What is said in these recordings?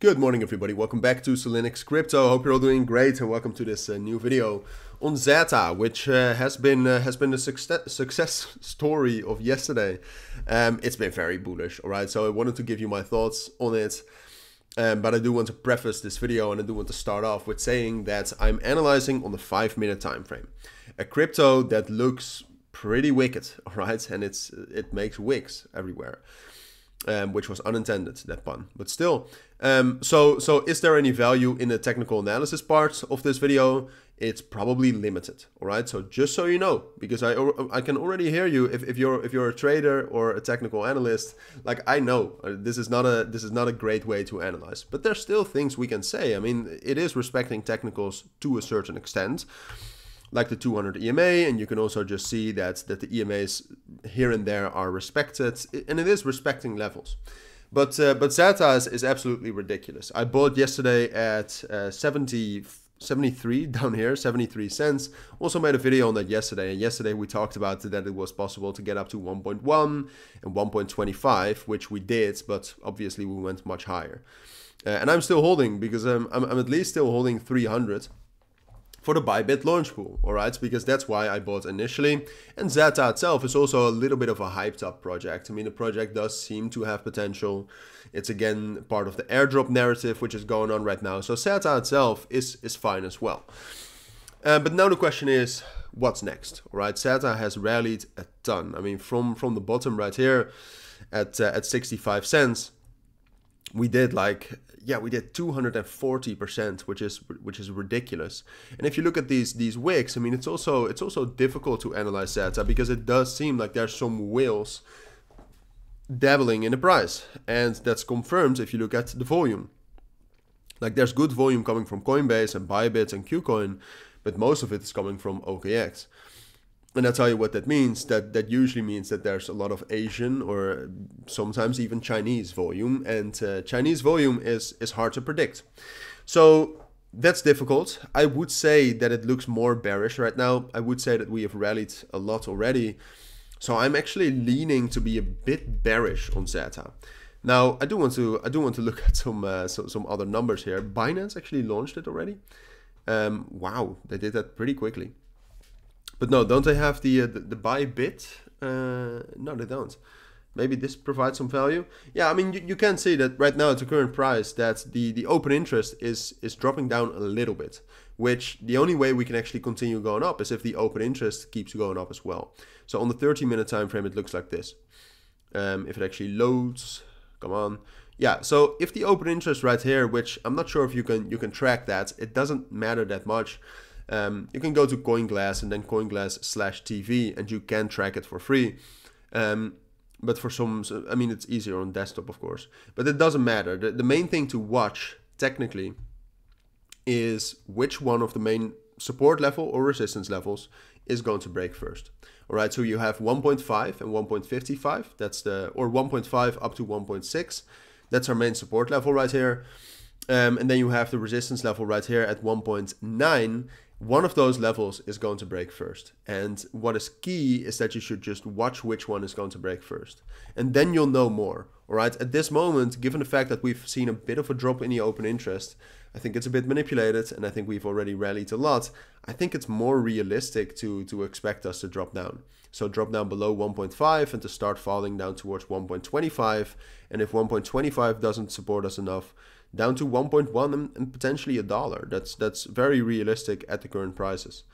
Good morning, everybody. Welcome back to Cilinix Crypto. Hope you're all doing great, and welcome to this uh, new video on Zeta, which uh, has been uh, has been a success success story of yesterday. Um, it's been very bullish, all right. So I wanted to give you my thoughts on it, um, but I do want to preface this video, and I do want to start off with saying that I'm analyzing on the five-minute time frame, a crypto that looks pretty wicked, all right, and it's it makes wicks everywhere um, which was unintended, that pun. But still, um, so so is there any value in the technical analysis part of this video? It's probably limited, all right? So just so you know, because I I can already hear you if, if you're if you're a trader or a technical analyst, like I know uh, this is not a this is not a great way to analyze, but there's still things we can say. I mean, it is respecting technicals to a certain extent like the 200 EMA, and you can also just see that that the EMAs here and there are respected, and it is respecting levels. But uh, but Zeta is, absolutely ridiculous. I bought yesterday at uh, 70, 73 down here, 73 cents. Also made a video on that yesterday, and yesterday we talked about that it was possible to get up to 1.1 and 1.25, which we did, but obviously we went much higher. Uh, and I'm still holding because I'm, I'm, I'm at least still holding 300 for the Bybit launch pool, alright? Because that's why I bought initially. And Zeta itself is also a little bit of a hyped up project. I mean, the project does seem to have potential. It's again part of the airdrop narrative, which is going on right now. So Zeta itself is, is fine as well. Uh, but now the question is, what's next? All right, Zeta has rallied a ton. I mean, from from the bottom right here at uh, at 65 cents, we did like yeah, we did 240%, which is which is ridiculous. And if you look at these these wicks, I mean, it's also it's also difficult to analyze that uh, because it does seem like there's some whales dabbling in the price, and that's confirmed if you look at the volume. Like there's good volume coming from Coinbase and Bybit and KuCoin, but most of it is coming from OKX. And I'll tell you what that means. That that usually means that there's a lot of Asian or sometimes even Chinese volume, and uh, Chinese volume is is hard to predict. So that's difficult. I would say that it looks more bearish right now. I would say that we have rallied a lot already. So I'm actually leaning to be a bit bearish on Zeta. Now I do want to I do want to look at some uh, so, some other numbers here. Binance actually launched it already. Um, wow, they did that pretty quickly. But no, don't they have the uh, the, the Bybit? Uh, no, they don't. Maybe this provides some value. Yeah, I mean you, you can see that right now at the current price that the the open interest is is dropping down a little bit. Which the only way we can actually continue going up is if the open interest keeps going up as well. So on the 30 minute time frame, it looks like this. Um, if it actually loads, come on. Yeah, so if the open interest right here, which I'm not sure if you can you can track that, it doesn't matter that much. Um, you can go to CoinGlass and then CoinGlass slash TV and you can track it for free. Um, but for some, I mean, it's easier on desktop, of course. But it doesn't matter. The, the main thing to watch, technically, is which one of the main support level or resistance levels is going to break first. All right, so you have 1.5 and 1.55. That's the or 1.5 up to 1.6. That's our main support level right here. Um, and then you have the resistance level right here at 1.9 one of those levels is going to break first. And what is key is that you should just watch which one is going to break first. And then you'll know more. All right. At this moment, given the fact that we've seen a bit of a drop in the open interest, I think it's a bit manipulated and I think we've already rallied a lot. I think it's more realistic to, to expect us to drop down. So drop down below 1.5 and to start falling down towards 1.25. And if 1.25 doesn't support us enough, down to 1.1 and, and potentially a dollar. That's that's very realistic at the current prices.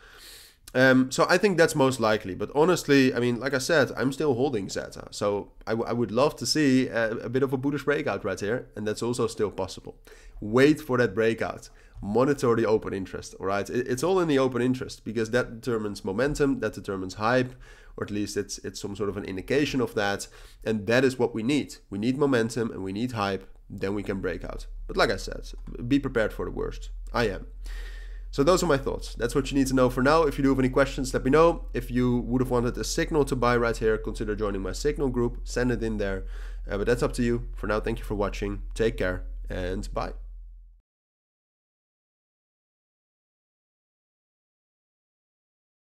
Um, so I think that's most likely. But honestly, I mean, like I said, I'm still holding Zeta. So I, I would love to see a, a, bit of a bullish breakout right here. And that's also still possible. Wait for that breakout. Monitor the open interest. All right. It, it's all in the open interest because that determines momentum, that determines hype, or at least it's, it's some sort of an indication of that. And that is what we need. We need momentum and we need hype then we can break out. But like I said, be prepared for the worst. I am. So those are my thoughts. That's what you need to know for now. If you do have any questions, let me know. If you would have wanted a signal to buy right here, consider joining my signal group. Send it in there. Uh, but that's up to you. For now, thank you for watching. Take care and bye.